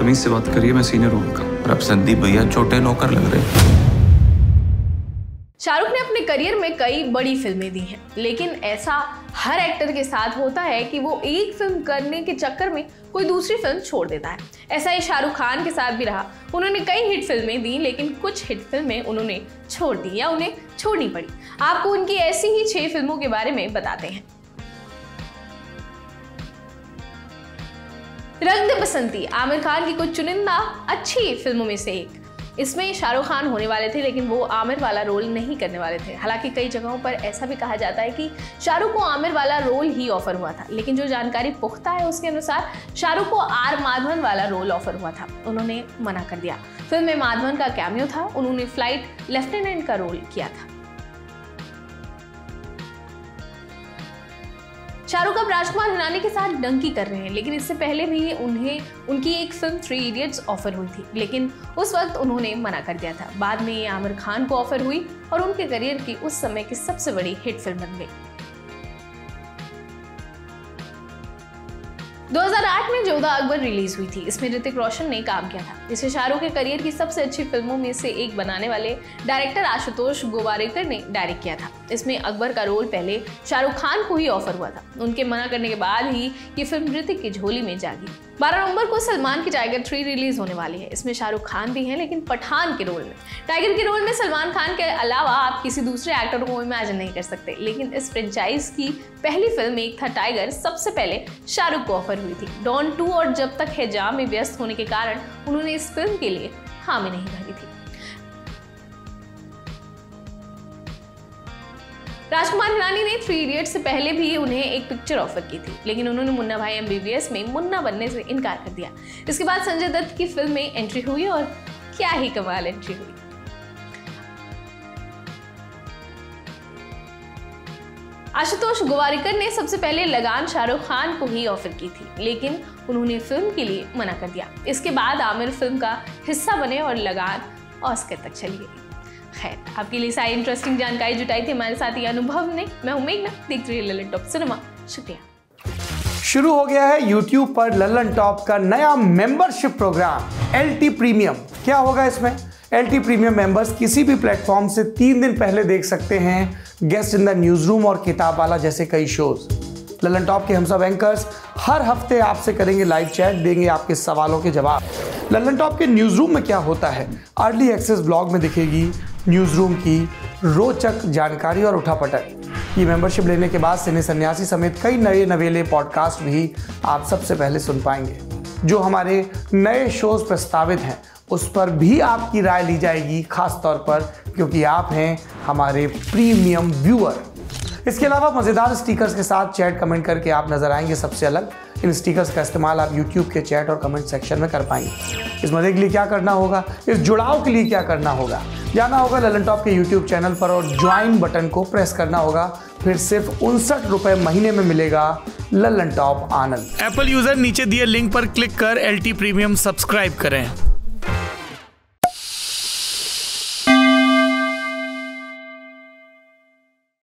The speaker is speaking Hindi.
तमीज से बात करिए, मैं सीनियर हूँ उनका और अब संदीप भैया छोटे नौकर लग रहे शाहरुख ने अपने करियर में कई बड़ी फ़िल्में दी हैं, लेकिन ऐसा हर एक्टर के साथ होता है कि वो एक फ़िल्म करने के चक्कर में कोई दूसरी फ़िल्म छोड़ देता है। ऐसा ही शाहरुख खान के साथ भी रहा। उन्होंने कई हिट फ़िल्में दी, लेकिन कुछ हिट फ़िल्में उन्होंने छोड़ दी या उन्हें छोड़नी पड़ी। आपको उनकी ऐसी ही छह फ़िल्मों के बारे में बताते हैं। रंग दे बसंती आमिर खान की कुछ चुनिंदा, अच्छी फ़िल्मों में से एक। इसमें शाहरुख खान होने वाले थे, लेकिन वो आमिर वाला रोल नहीं करने वाले थे। हालाँकि कई जगहों पर ऐसा भी कहा जाता है कि शाहरुख को आमिर वाला रोल ही ऑफ़र हुआ था। लेकिन जो जानकारी पुख्ता है उसके अनुसार शाहरुख को आर माधवन वाला रोल ऑफ़र हुआ था। उन्होंने मना कर दिया। फ़िल्म में माधवन का कैमियो था। उन्होंने फ़्लाइट लेफ्टिनेंट का रोल किया था। शाहरुख अब राजकुमार हिरानी के साथ डंकी कर रहे हैं, लेकिन इससे पहले भी उन्हें, उनकी एक फ़िल्म थ्री इडियट्स ऑफ़र हुई थी, लेकिन उस वक्त उन्होंने मना कर दिया था। बाद में ये आमिर खान को ऑफ़र हुई और उनके करियर की उस समय की सबसे बड़ी हिट फ़िल्म बन गई। 2008 में जोधा अकबर रिलीज़ हुई थी। इसमें ऋतिक रोशन ने काम किया था। इसे शाहरुख के करियर की सबसे अच्छी फ़िल्मों में से एक बनाने वाले डायरेक्टर आशुतोष गोवारेकर ने डायरेक्ट किया था। इसमें अकबर का रोल पहले शाहरुख खान को ही ऑफ़र हुआ था। उनके मना करने के बाद ही ये फ़िल्म ऋतिक की झोली में जागी बारह नवंबर को सलमान की टाइगर थ्री रिलीज़ होने वाली है। इसमें शाहरुख खान भी हैं, लेकिन पठान के रोल में। टाइगर के रोल में सलमान खान के अलावा आप किसी दूसरे एक्टर को इमेजिन नहीं कर सकते। लेकिन इस फ्रेंचाइज की पहली फ़िल्म एक था टाइगर। सबसे पहले शाहरुख को ऑफ़र हुई थी। डॉन टू और जब तक है जाम में व्यस्त होने के कारण उन्होंने इस फ़िल्म के लिए हामी नहीं भरी थी। राजकुमार हिरानी ने थ्री इडियट से पहले भी उन्हें एक पिक्चर ऑफ़र की थी, लेकिन उन्होंने मुन्ना भाई एमबीबीएस में मुन्ना बनने से इनकार कर दिया। इसके बाद संजय दत्त की फ़िल्म में एंट्री हुई और क्या ही कमाल एंट्री हुई। आशुतोष गोवारिकर ने सबसे पहले लगान शाहरुख खान को ही ऑफ़र की थी, लेकिन उन्होंने फ़िल्म के लिए मना कर दिया। इसके बाद आमिर फ़िल्म का हिस्सा बने और लगान ऑस्कर तक चली गई। खैर, आपके लिए सारी इंटरेस्टिंग जानकारी जुटाई थी हमारे साथ ये अनुभव ने। मैं उम्मीद ना, देखती रही ललन टॉप सिनेमा। शुक्रिया। शुरू हो गया है YouTube पर ललन टॉप का नया मेंबरशिप प्रोग्राम एल प्रीमियम क्या होगा इसमें? एल टी प्रीमियम मेंबर्स किसी भी प्लेटफॉर्म से तीन दिन पहले देख सकते हैं guest in the news room और किताब वाला जैसे कई शोज़ ललन टॉप के हम सब एंकर्स हर हफ़्ते आपसे करेंगे लाइव चैट देंगे आपके सवालों के जवाब। ललन टॉप के न्यूज़ रूम में क्या होता है? अर्ली एक्सेस ब्लॉग में दिखेगी न्यूज़ रूम की रोचक जानकारी और उठापटक ये मेंबरशिप लेने के बाद सिने सन्यासी समेत कई नए नवेले पॉडकास्ट भी आप सबसे पहले सुन पाएँगे। जो हमारे नए शोज़ प्रस्तावित हैं उस पर भी आपकी राय ली जाएगी खास तौर पर, क्योंकि आप हैं हमारे प्रीमियम व्यूअर। इसके अलावा मज़ेदार स्टिकर्स के साथ चैट कमेंट करके आप नज़र आएँगे सबसे अलग। इन स्टिकर्स का इस्तेमाल आप यूट्यूब के चैट और कमेंट सेक्शन में कर पाएँगे। इस मज़े के लिए क्या करना होगा? इस जुड़ाव के लिए क्या करना होगा? जाना होगा ललन टॉप के यूट्यूब चैनल पर और ज्वाइन बटन को प्रेस करना होगा। फिर सिर्फ़ उनसठ रुपए महीने में मिलेगा ललन टॉप आनंद। एप्पल यूज़र नीचे दिए लिंक पर क्लिक कर एल प्रीमियम सब्सक्राइब करें।